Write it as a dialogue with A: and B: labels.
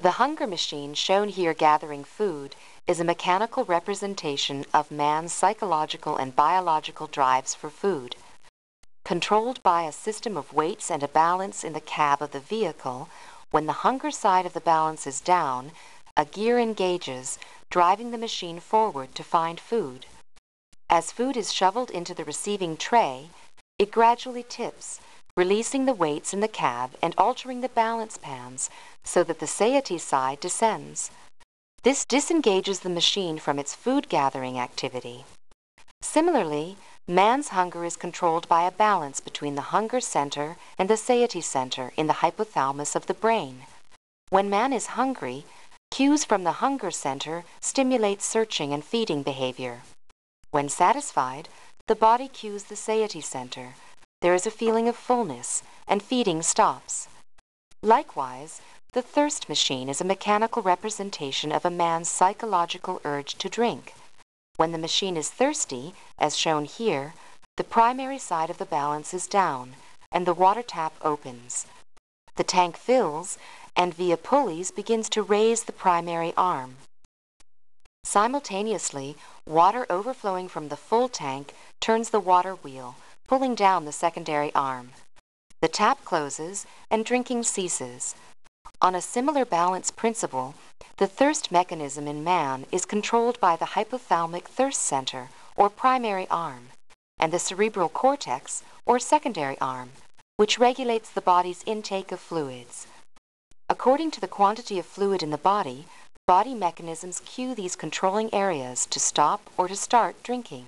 A: The hunger machine shown here gathering food is a mechanical representation of man's psychological and biological drives for food. Controlled by a system of weights and a balance in the cab of the vehicle, when the hunger side of the balance is down, a gear engages, driving the machine forward to find food. As food is shoveled into the receiving tray, it gradually tips, releasing the weights in the cab and altering the balance pans so that the satiety side descends. This disengages the machine from its food gathering activity. Similarly, man's hunger is controlled by a balance between the hunger center and the satiety center in the hypothalamus of the brain. When man is hungry, cues from the hunger center stimulate searching and feeding behavior. When satisfied, the body cues the satiety center, there is a feeling of fullness, and feeding stops. Likewise, the thirst machine is a mechanical representation of a man's psychological urge to drink. When the machine is thirsty, as shown here, the primary side of the balance is down, and the water tap opens. The tank fills, and via pulleys begins to raise the primary arm. Simultaneously, water overflowing from the full tank turns the water wheel, pulling down the secondary arm. The tap closes and drinking ceases. On a similar balance principle, the thirst mechanism in man is controlled by the hypothalamic thirst center, or primary arm, and the cerebral cortex, or secondary arm, which regulates the body's intake of fluids. According to the quantity of fluid in the body, body mechanisms cue these controlling areas to stop or to start drinking.